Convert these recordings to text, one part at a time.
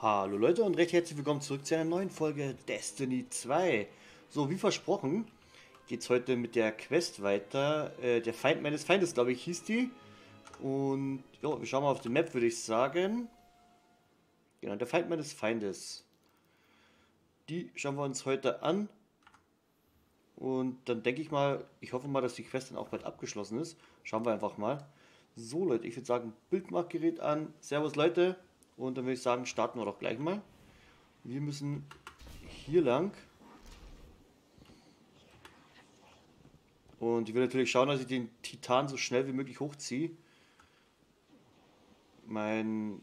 Hallo Leute und recht herzlich willkommen zurück zu einer neuen Folge Destiny 2. So, wie versprochen, geht es heute mit der Quest weiter. Äh, der Feind meines Feindes, glaube ich, hieß die. Und ja, wir schauen mal auf die Map, würde ich sagen. Genau, der Feind meines Feindes. Die schauen wir uns heute an. Und dann denke ich mal, ich hoffe mal, dass die Quest dann auch bald abgeschlossen ist. Schauen wir einfach mal. So Leute, ich würde sagen, Bildmachgerät an. Servus Leute. Und dann würde ich sagen, starten wir doch gleich mal. Wir müssen hier lang. Und ich will natürlich schauen, dass ich den Titan so schnell wie möglich hochziehe. Mein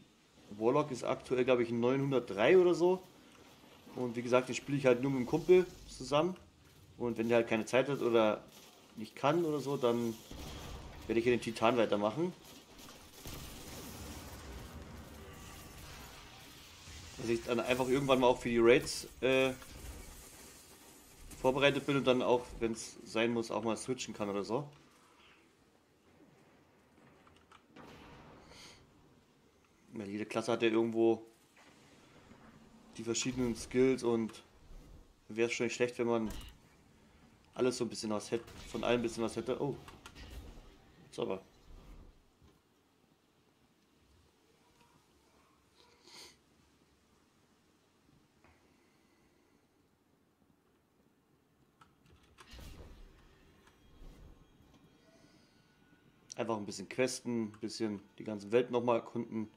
Warlock ist aktuell, glaube ich, 903 oder so. Und wie gesagt, den spiele ich halt nur mit dem Kumpel zusammen. Und wenn der halt keine Zeit hat oder nicht kann oder so, dann werde ich hier den Titan weitermachen. Dass ich dann einfach irgendwann mal auch für die Raids äh, vorbereitet bin und dann auch, wenn es sein muss, auch mal switchen kann oder so. Ja, jede Klasse hat ja irgendwo die verschiedenen Skills und wäre es schon nicht schlecht, wenn man alles so ein bisschen was hätte, von allem ein bisschen was hätte. Oh, jetzt aber. Einfach ein bisschen questen, ein bisschen die ganze Welt nochmal erkunden.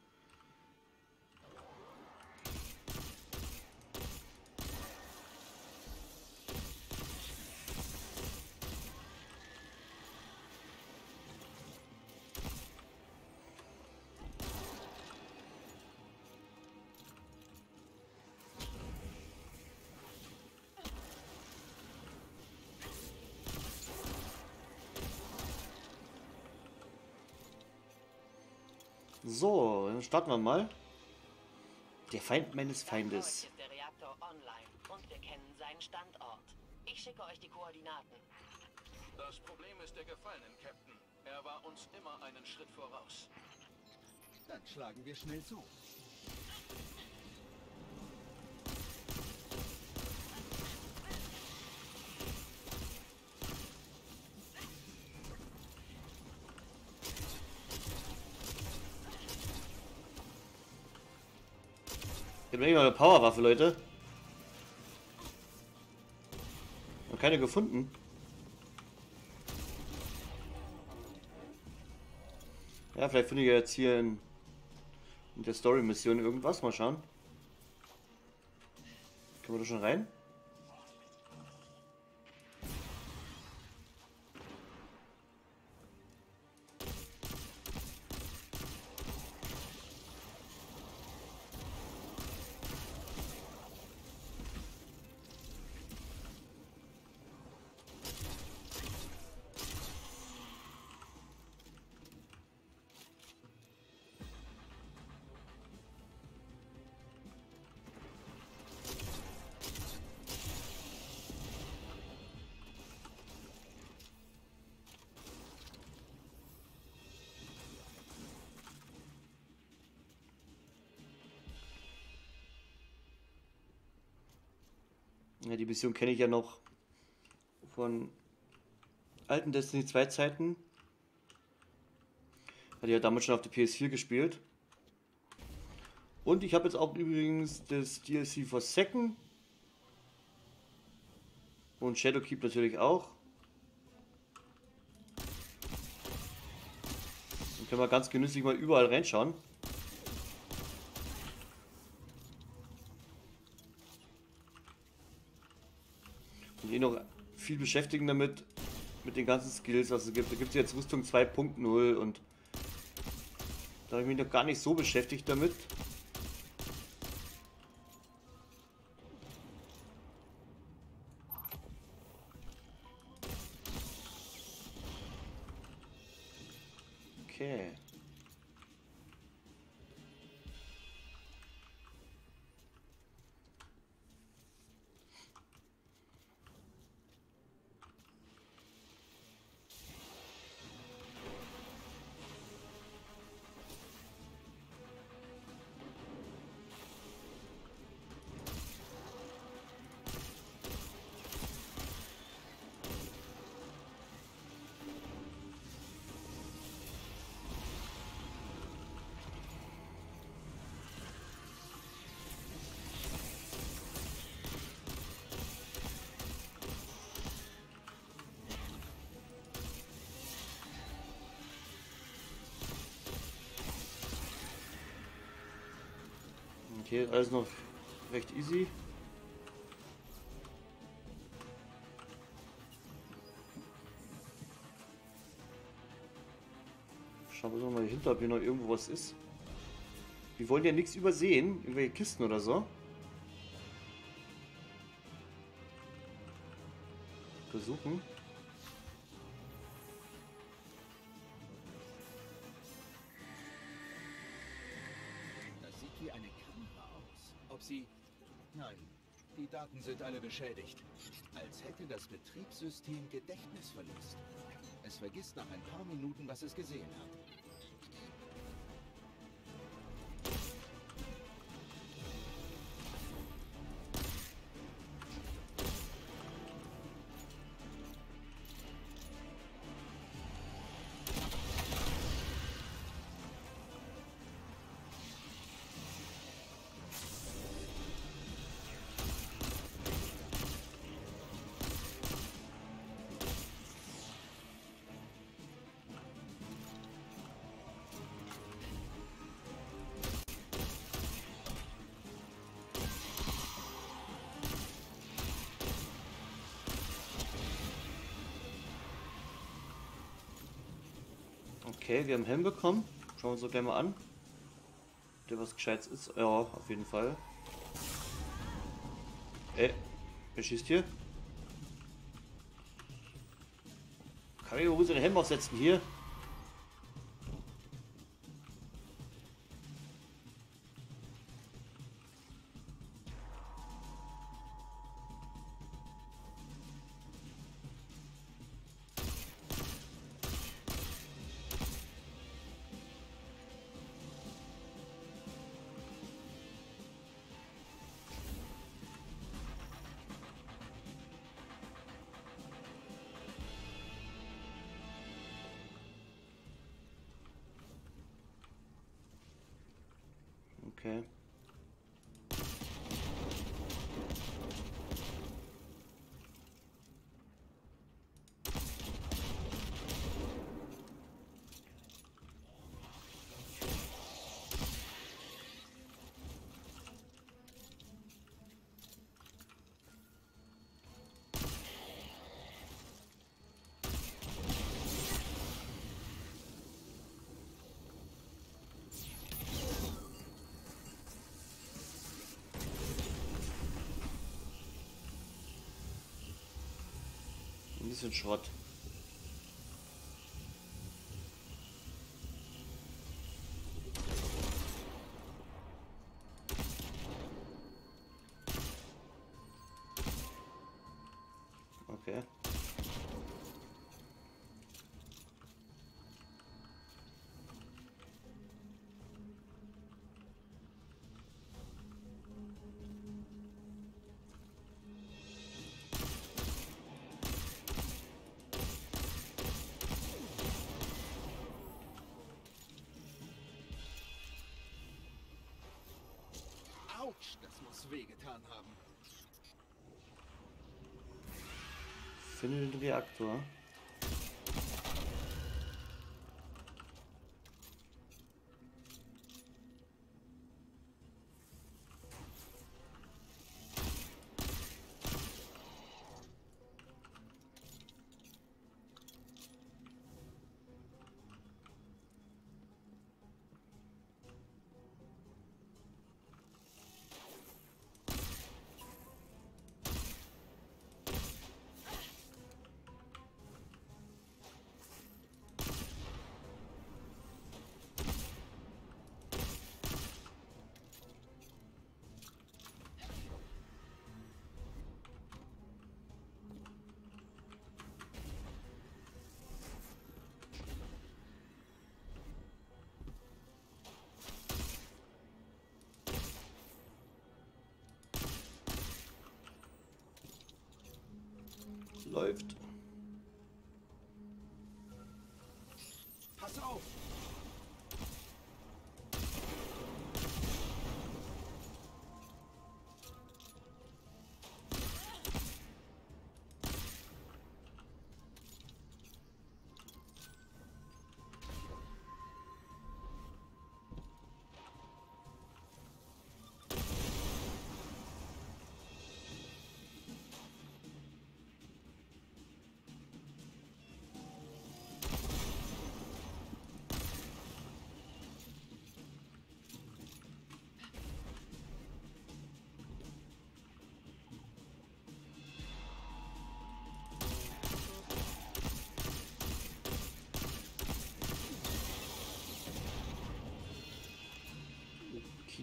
So, dann starten wir mal. Der Feind meines Feindes. ist der Reaktor online und wir kennen seinen Standort. Ich schicke euch die Koordinaten. Das Problem ist der gefallenen Captain. Er war uns immer einen Schritt voraus. Dann schlagen wir schnell zu. Ich habe mal eine Powerwaffe, Leute. Und keine gefunden. Ja, vielleicht finde ich jetzt hier in, in der Story-Mission irgendwas. Mal schauen. Können wir da schon rein? Ja, die Mission kenne ich ja noch von alten Destiny 2 Zeiten. Hatte ja damals schon auf der PS4 gespielt. Und ich habe jetzt auch übrigens das DLC Forsaken. Und Shadowkeep natürlich auch. Dann können wir ganz genüsslich mal überall reinschauen. Und eh noch viel beschäftigen damit, mit den ganzen Skills, was es gibt. Da gibt es jetzt Rüstung 2.0 und da habe ich mich noch gar nicht so beschäftigt damit. Okay. Okay, alles noch recht easy. Schauen wir mal hinter, ob hier noch irgendwo was ist. Wir wollen ja nichts übersehen, irgendwelche Kisten oder so. Versuchen. Die Daten sind alle beschädigt. Als hätte das Betriebssystem Gedächtnisverlust. Es vergisst nach ein paar Minuten, was es gesehen hat. Okay, wir haben Helm bekommen. Schauen wir uns doch gleich mal an. Der was Gescheites ist. Ja, auf jeden Fall. Ey, wer schießt hier? Kann ich wohl seinen Helm aufsetzen hier? Okay. Bisschen Schrott. Finde den Reaktor. Läuft.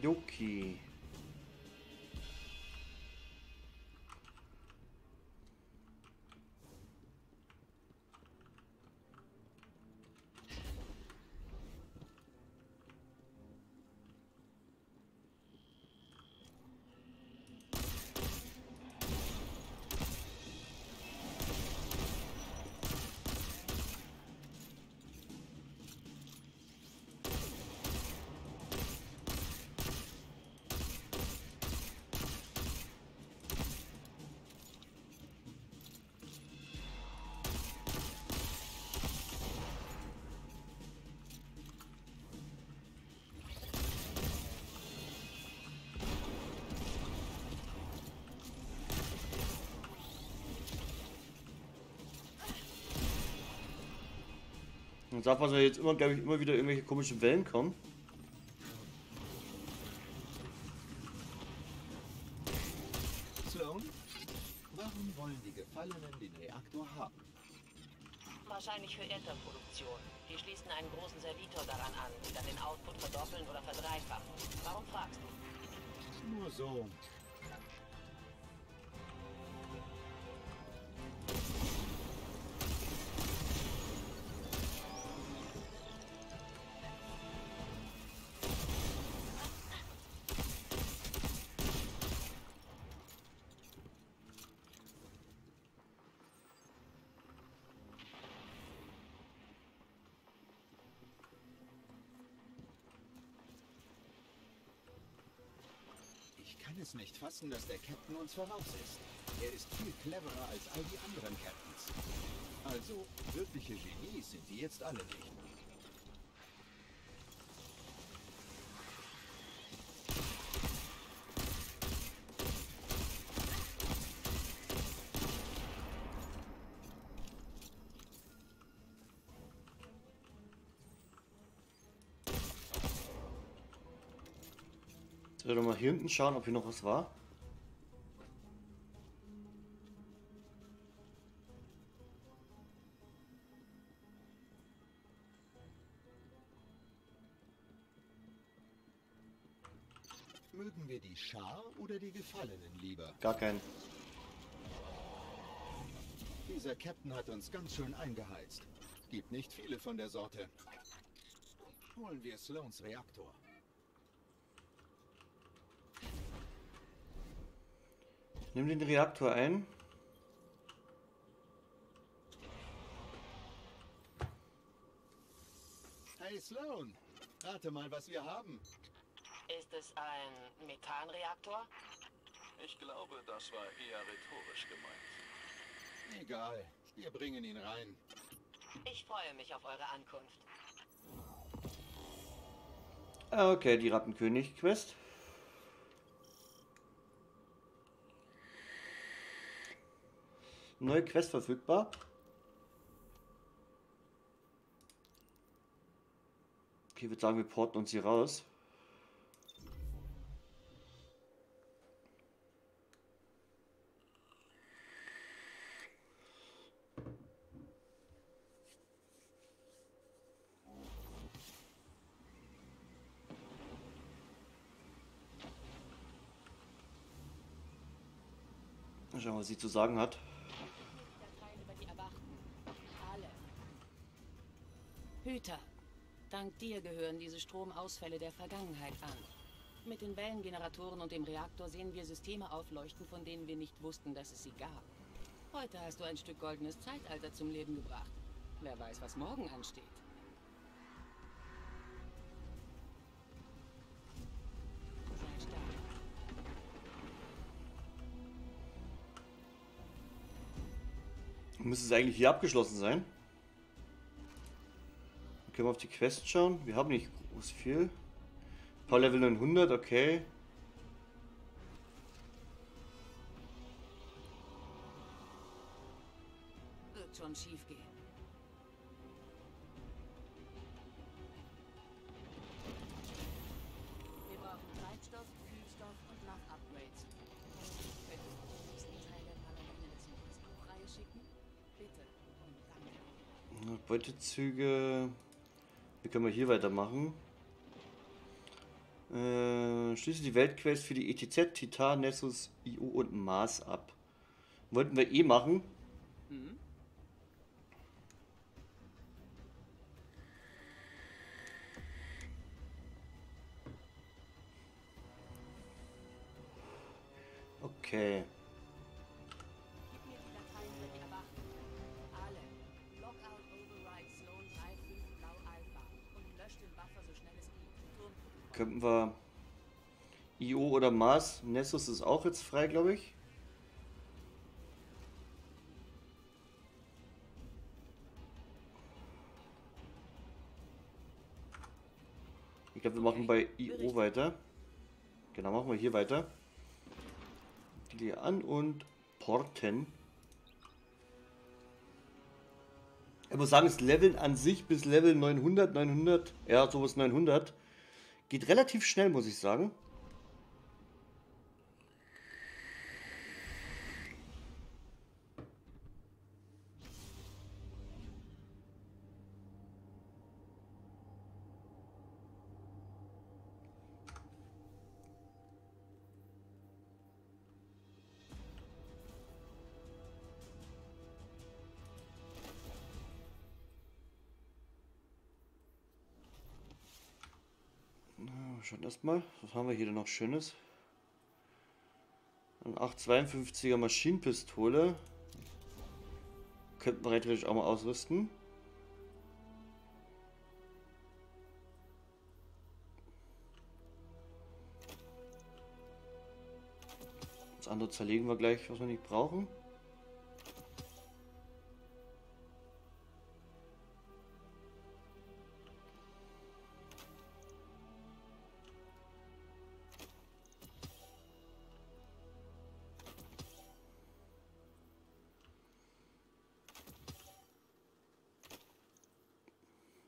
Duke. Und sagt man, dass jetzt immer, glaube ich, immer wieder irgendwelche komischen Wellen kommen. Kann es nicht fassen, dass der Captain uns voraus ist. Er ist viel cleverer als all die anderen Captains. Also, wirkliche Genies sind die jetzt alle nicht. Hinten schauen, ob hier noch was war? Mögen wir die Schar oder die Gefallenen lieber? Gar keinen. Dieser Captain hat uns ganz schön eingeheizt. Gibt nicht viele von der Sorte. Holen wir Sloans Reaktor. Nimm den Reaktor ein. Hey Sloan, rate mal, was wir haben. Ist es ein Methanreaktor? Ich glaube, das war eher rhetorisch gemeint. Egal, wir bringen ihn rein. Ich freue mich auf eure Ankunft. Ah, Okay, die Rattenkönig-Quest. Neue Quest verfügbar. Okay, ich würde sagen, wir porten uns hier raus. Schauen, was sie zu sagen hat. Hüter. Dank dir gehören diese Stromausfälle der Vergangenheit an. Mit den Wellengeneratoren und dem Reaktor sehen wir Systeme aufleuchten, von denen wir nicht wussten, dass es sie gab. Heute hast du ein Stück goldenes Zeitalter zum Leben gebracht. Wer weiß, was morgen ansteht. Müsste es eigentlich hier abgeschlossen sein. Können wir auf die Quest schauen. Wir haben nicht groß viel. Power Level 900, okay. Wird schon schief gehen. Wir brauchen Treibstoff, Kühlstoff und noch Upgrades. Könntest du den nächsten Teil der Paladine des Monats Buchreihe schicken? Bitte und danke. Beutezüge. Wie können wir hier weitermachen? Äh, schließe die Weltquest für die ETZ, Titan, Nessus, IO und Mars ab. Wollten wir eh machen. Mhm. Okay. Könnten wir IO oder Mars. Nessus ist auch jetzt frei, glaube ich. Ich glaube, wir machen bei IO weiter. Genau, machen wir hier weiter. Die an und porten. Ich muss sagen, das Leveln an sich bis Level 900, 900, ja, sowas 900, geht relativ schnell, muss ich sagen. Schauen erstmal, was haben wir hier denn noch Schönes? Ein 852er Maschinenpistole. Könnten wir rein auch mal ausrüsten. Das andere zerlegen wir gleich, was wir nicht brauchen.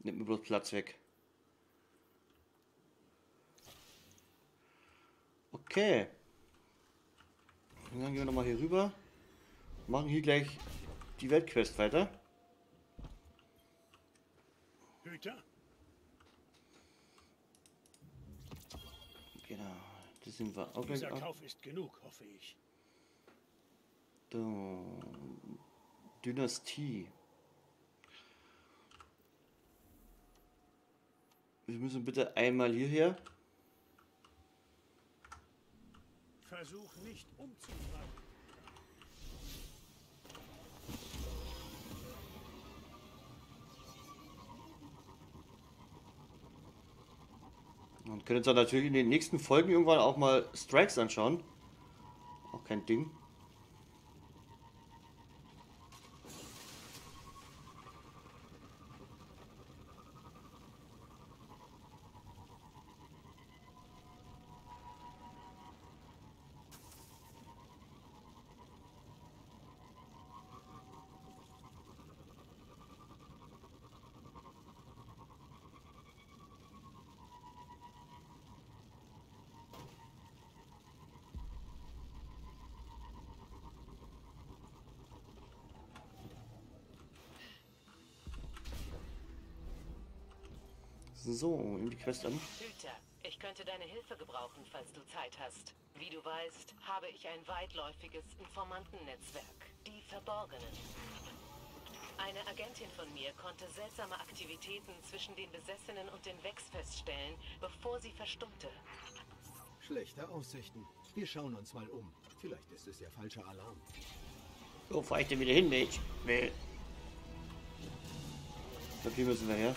Nimmt mir bloß Platz weg. Okay. Und dann gehen wir nochmal hier rüber. Machen hier gleich die Weltquest weiter. Hüter? Genau. Das sind wir auch Dieser ab. Kauf ist genug, hoffe ich. Dynastie. Wir müssen bitte einmal hierher. Versuch nicht umzufallen. Und können uns dann natürlich in den nächsten Folgen irgendwann auch mal Strikes anschauen. Auch kein Ding. So, in die Quest an. Hüter, ich könnte deine Hilfe gebrauchen, falls du Zeit hast. Wie du weißt, habe ich ein weitläufiges Informantennetzwerk. Die Verborgenen. Eine Agentin von mir konnte seltsame Aktivitäten zwischen den Besessenen und den Vex feststellen, bevor sie verstummte. Schlechte Aussichten. Wir schauen uns mal um. Vielleicht ist es der falsche Alarm. Wo fahr ich denn wieder hin, Mensch? Nee. Hier müssen wir her.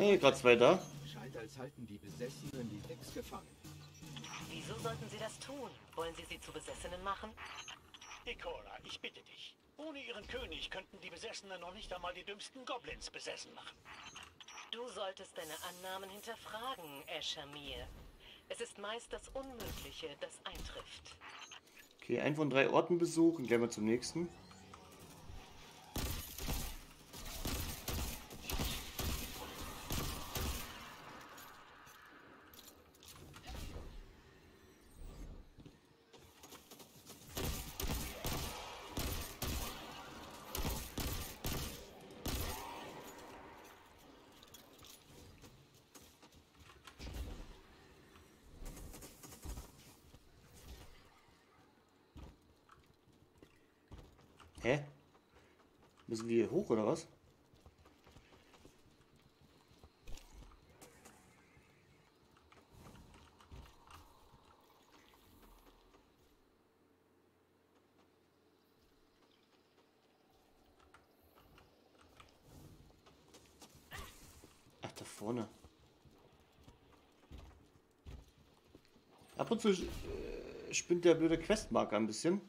Hey, gerade zwei da. Scheint, als halten die Besessenen die Vex gefangen. Wieso sollten sie das tun? Wollen sie sie zu Besessenen machen? Ikora, ich bitte dich. Ohne ihren König könnten die Besessenen noch nicht einmal die dümmsten Goblins besessen machen. Du solltest deine Annahmen hinterfragen, Eshamir. Es ist meist das Unmögliche, das eintrifft. Okay, ein von drei Orten besuchen. Gehen wir zum nächsten. Oder was? Ach, da vorne. Ab und zu äh, spinnt der blöde Questmarker ein bisschen.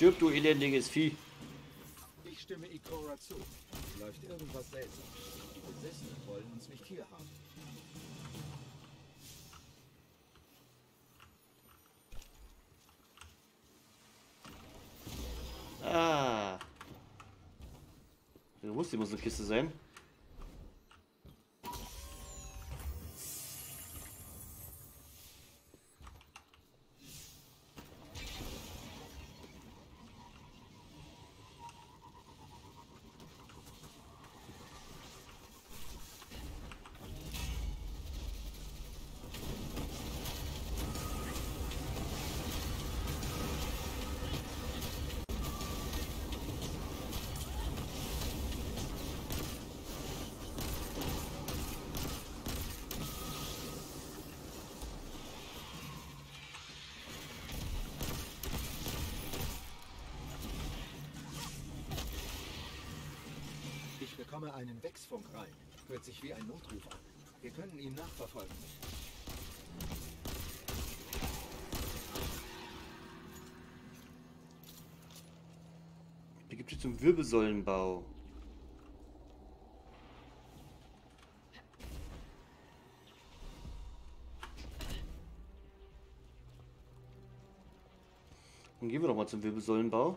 Stirb, du elendiges Vieh. Ich stimme Ikora zu. Läuft irgendwas seltsam. Die Besessenen wollen uns nicht hier haben. Ah. Du musst, die muss eine Kiste sein. Bekomme einen Wechsfunk rein. Hört sich wie ein Notruf an. Wir können ihn nachverfolgen. Die gibt es zum Wirbelsäulenbau. Dann gehen wir doch mal zum Wirbelsäulenbau.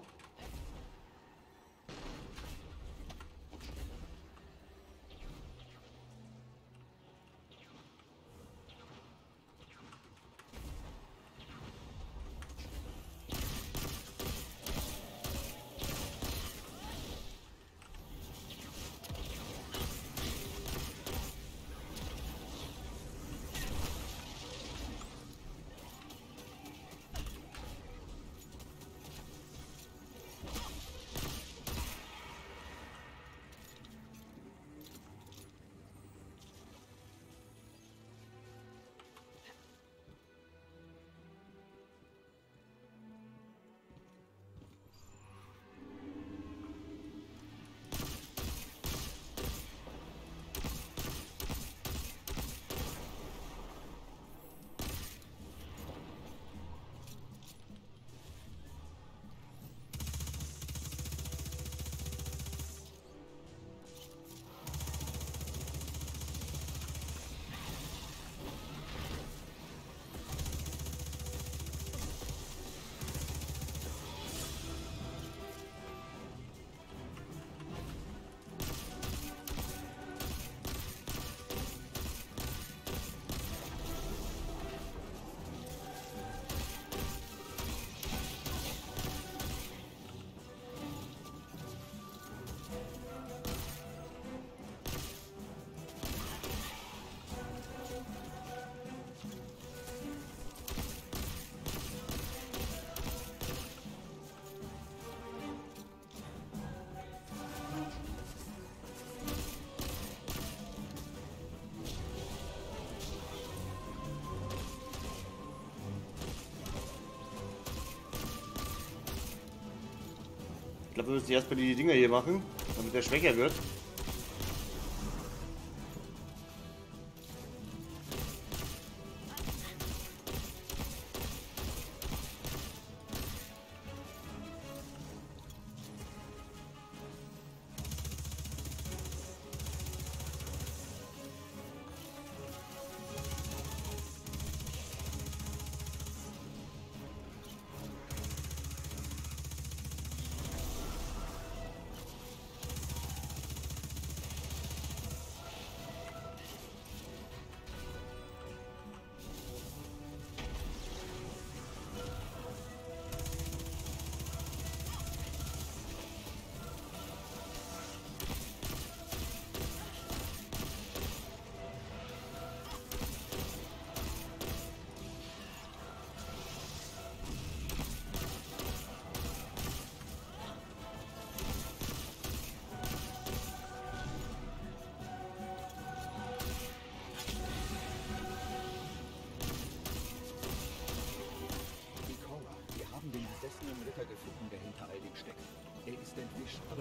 Ich glaube, wir müssen erstmal die Dinger hier machen, damit der schwächer wird.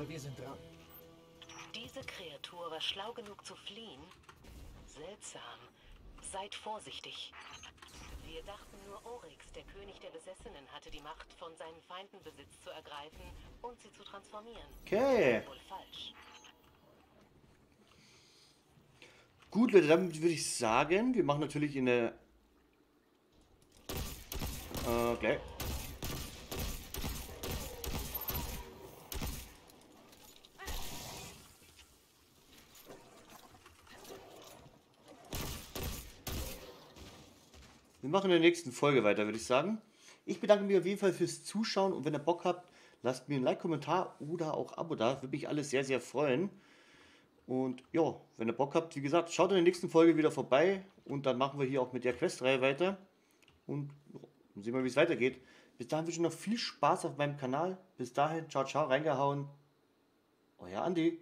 Aber wir sind dran. Diese Kreatur war schlau genug zu fliehen? Seltsam. Seid vorsichtig. Wir dachten nur Oryx, der König der Besessenen, hatte die Macht, von seinen Feinden Besitz zu ergreifen und sie zu transformieren. Okay. Wohl falsch. Gut, Leute, dann würde ich sagen, wir machen natürlich in der... Äh, Okay. Wir machen in der nächsten Folge weiter, würde ich sagen. Ich bedanke mich auf jeden Fall fürs Zuschauen und wenn ihr Bock habt, lasst mir ein Like, Kommentar oder auch Abo da. Würde mich alles sehr, sehr freuen. Und ja, wenn ihr Bock habt, wie gesagt, schaut in der nächsten Folge wieder vorbei und dann machen wir hier auch mit der Questreihe weiter. Und sehen wir, wie es weitergeht. Bis dahin wünsche ich noch viel Spaß auf meinem Kanal. Bis dahin, ciao, ciao, reingehauen. Euer Andi.